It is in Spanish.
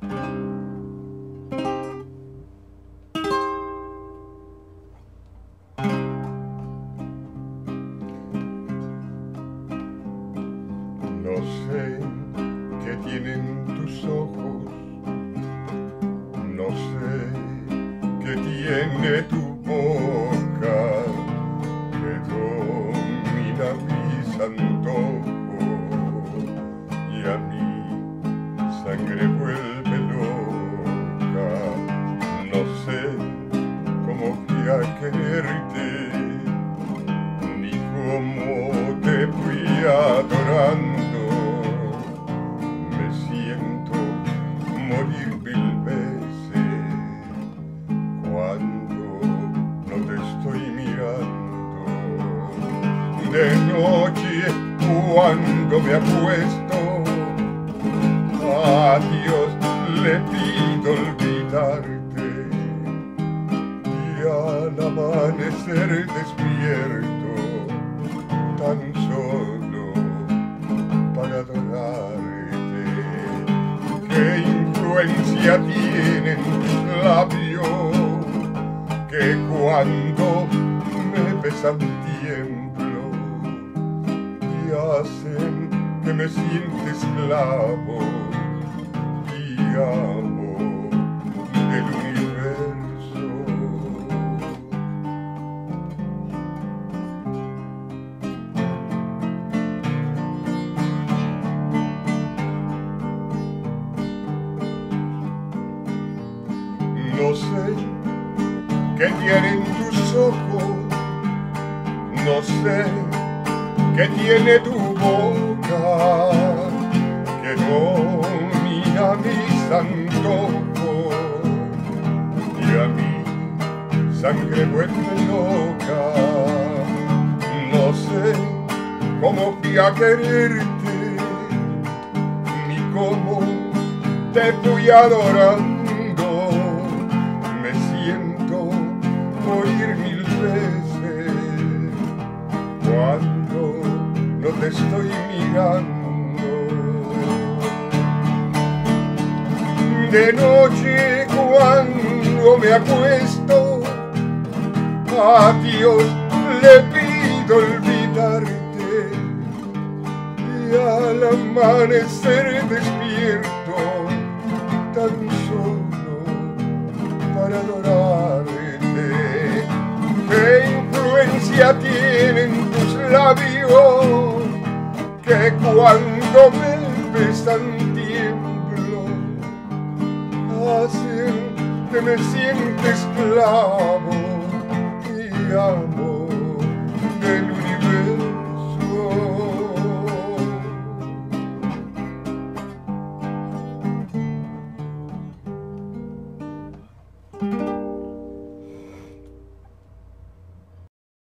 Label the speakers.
Speaker 1: No sé qué tienen tus ojos, no sé qué tiene tu boca, que domina mis antojos. Y a mi sangre vuelve quererte, ni cómo te fui adorando. Me siento morir mil veces cuando no te estoy mirando. De noche cuando me acuesto, a Dios le pido olvidarte al amanecer despierto tan solo para adorarte. ¿Qué influencia tienen tus labios que cuando me besan tiemblo y hacen que me siente esclavo y amo? No sé qué tienen tus ojos, no sé qué tiene tu boca, que domina mis antojos y a mi sangre vuelve loca. No sé cómo fui a quererte, ni cómo te fui adorando. Me te estoy mirando. De noche cuando me acuesto, a Dios le pido olvidarte y al amanecer despierto tan solo para adorarte. ¿Qué influencia tienen tus labios cuando me besan tiemblo, hacen que me sienta esclavo y amo del universo.